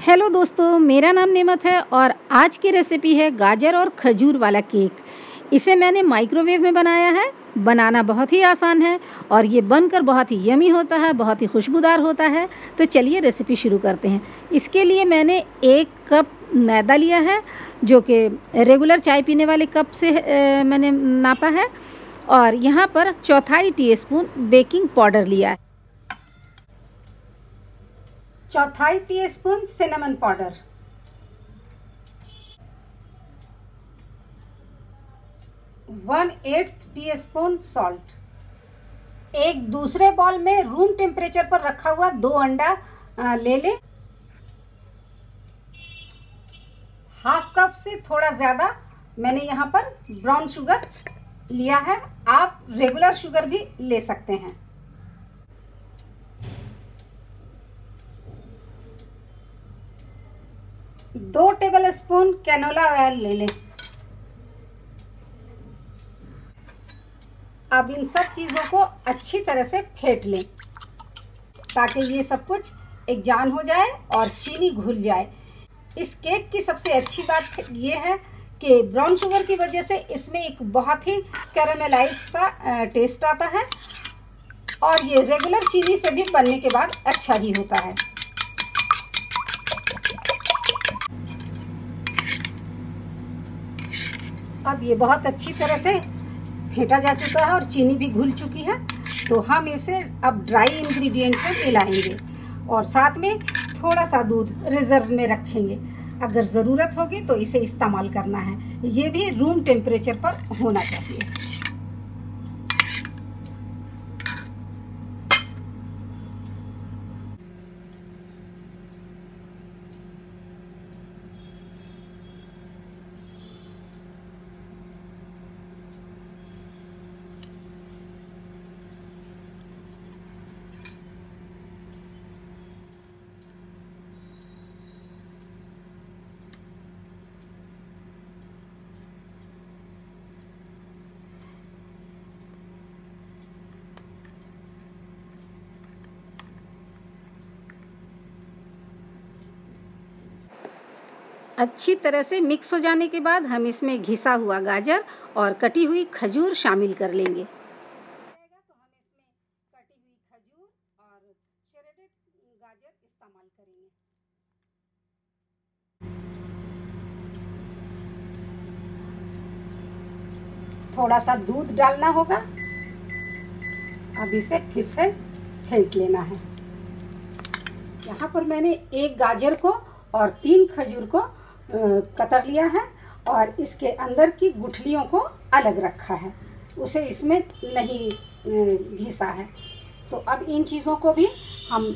Hello दोस्तों, मेरा नाम नेमत है और आज की रेसिपी है गाजर और खजूर वाला केक इसे मैंने माइक्रोवेव में बनाया है। बनाना बहुत ही आसान है और ये बनकर बहुत ही यमी होता है, बहुत ही खुशबूदार होता है। तो चलिए रेसिपी शुरू करते हैं। इसके लिए मैंने एक कप मैदा लिया है, जो कि रेगुलर चाय पीने वाले कप से मैंने नापा है। और यहाँ पर चौथाई टीस्पून बेकिंग पाउडर लिया है। चौथाई teaspoon cinnamon powder one eighth teaspoon salt एक दूसरे बॉल में रूम टेम्परेचर पर रखा हुआ दो अंडा ले लें। हाफ़ कप से थोड़ा ज़्यादा मैंने यहाँ पर ब्राउन शुगर लिया है। आप रेगुलर शुगर भी ले सकते हैं। दो टेबल स्पून कैनोला ऑयल ले लें। अब इन सब चीज़ों को अच्छी तरह से फेंट लें, ताकि ये सब कुछ एक जान हो जाए और चीनी घुल जाए। इस केक की सबसे अच्छी बात ये है कि ब्राउन शुगर की वजह से इसमें एक बहुत ही कैरामेलाइज सा टेस्ट आता है, और ये रेगुलर चीनी से भी बनने के बाद अच्छा ही होता है। अब ये बहुत अच्छी तरह से फेंटा जा चुका है और चीनी भी घुल चुकी है। तो हम इसे अब ड्राई इंग्रेडिएंट में मिलाएँगे और साथ में थोड़ा सा दूध रिज़र्व में रखेंगे। अगर ज़रूरत होगी तो इसे इस्तेमाल करना है। ये भी रूम टेम्परेचर पर होना चाहिए। अच्छी तरह से मिक्स हो जाने के बाद हम इसमें घिसा हुआ गाजर और कटी हुई खजूर शामिल कर लेंगे। थोड़ा सा दूध डालना होगा। अब इसे फिर से फेंट लेना है। यहाँ पर मैंने एक गाजर को और तीन खजूर को कतर लिया है और इसके अंदर की गुठलियों को अलग रखा है। उसे इसमें नहीं घिसा है। तो अब इन चीज़ों को भी हम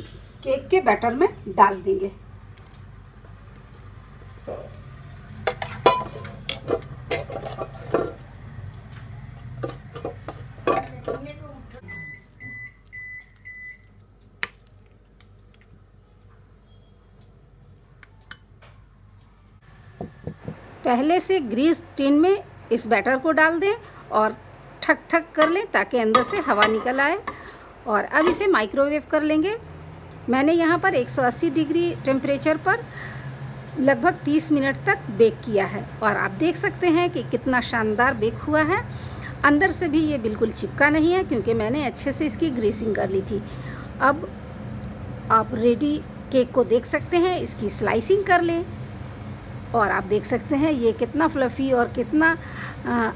केक के बैटर में डाल देंगे। पहले से ग्रीस टिन में इस बैटर को डाल दें और ठक ठक कर लें ताकि अंदर से हवा निकल आए। और अब इसे माइक्रोवेव कर लेंगे। मैंने यहाँ पर 180 डिग्री टेम्परेचर पर लगभग 30 मिनट तक बेक किया है। और आप देख सकते हैं कि कितना शानदार बेक हुआ है। अंदर से भी ये बिल्कुल चिपका नहीं है, क्योंकि मैंने अच्छे से इसकी ग्रीसिंग कर ली थी। अब आप रेडी केक को देख सकते हैं, इसकी स्लाइसिंग कर लें। और आप देख सकते हैं ये कितना फ्लफ़ी और कितना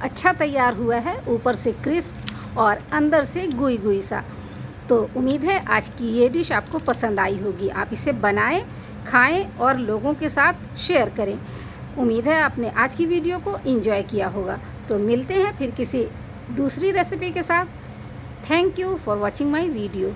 अच्छा तैयार हुआ है ऊपर से क्रिस्प और अंदर से गुई गुई सा। तो उम्मीद है आज की ये डिश आपको पसंद आई होगी। आप इसे बनाएँ, खाएँ और लोगों के साथ शेयर करें। उम्मीद है आपने आज की वीडियो को इन्जॉय किया होगा। तो मिलते हैं फिर किसी दूसरी रेसिपी के साथ। Thank you for watching my video